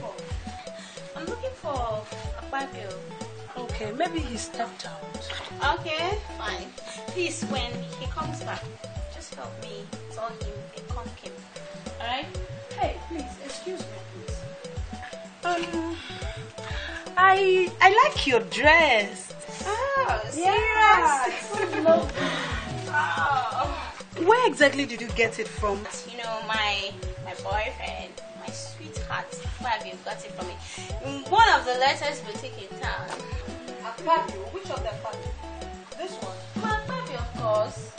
for? I'm looking for Akpabio. Okay, maybe he stepped out. Okay, fine. Please, when he comes back, just help me tell him a him. Alright? Hey, please, excuse me, please. Um, I I like your dress. Oh, serious? Yeah, lovely. Oh. Where exactly did you get it from? You know, my my boyfriend, Fabio got it from me. One of the latest boutique in town. Fabio. Which of them? This one. Of course.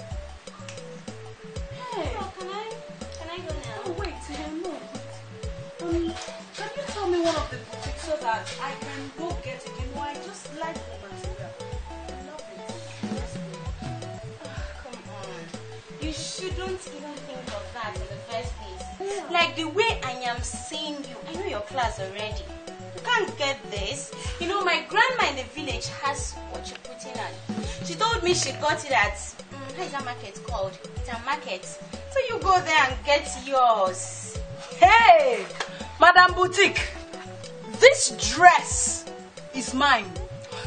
Hey. Can I can I go now? Oh wait, no. Um, can you tell me one of the boutiques so that I can go get it? You know, I just like the material. You shouldn't even think of that in the first place. Yeah. Like the way I am seeing you, I know your class already. You can't get this. You know, my grandma in the village has what you're putting on. She told me she got it at, mm, how is that market called? It's a market. So you go there and get yours. Hey, Madam Boutique, this dress is mine.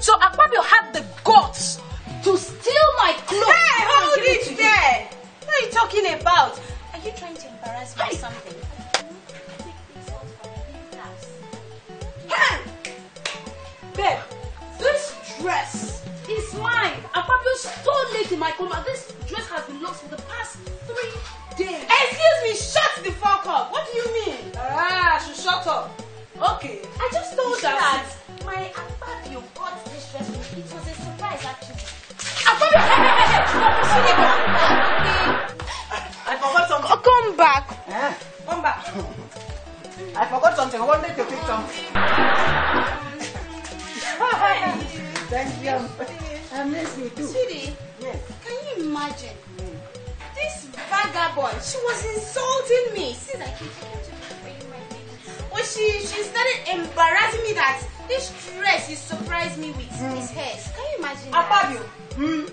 So Akpabio had the talking about? Are you trying to embarrass me or something? Hey! Babe, this dress is mine. Akpabio stole it in my coma. This dress has been lost for the past three days. Excuse me, shut the fuck up. What do you mean? Ah, she shut up. Okay. I just told You that my Akpabio got this dress for me. It was a surprise actually. Akpabio, hey, hey, hey, hey. Something. I wanted to pick something. Thank you. I miss you too. Sweetie, Yes. can you imagine? This vagabond, she was insulting me since I came to my baby. When she, she started embarrassing me that this dress you surprised me with is hers. Can you imagine that? Akpabio. Hmm.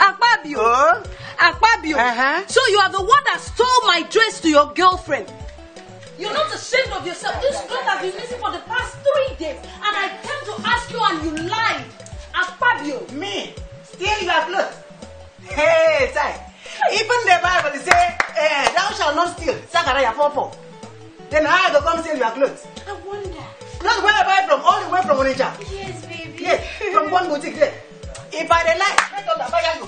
Akpabio. Oh? Akpabio. Uh-huh. So you are the one that stole my dress to your girlfriend. You're not ashamed of yourself. This cloth has been missing for the past three days, and I came to ask you, and you lied. Akpabio. Me? Steal your clothes? Hey, say. Even the Bible say, eh, thou shalt not steal. Zachariah 4 4. Then how I go come steal your clothes? I wonder. Clothes where I buy from, all the way from Onitsha. Yes, baby. Yes, from one boutique there. If I dey lie, let us buy you.